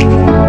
Bye.